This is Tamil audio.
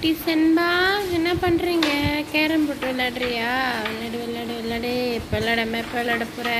குட்டி செண்பா என்ன பண்ணுறீங்க கேரம் போட்டு விளாடுறியா விளாடு விளாடு விளாடு இப்போ விளாடாம இப்போ விளாட போகிற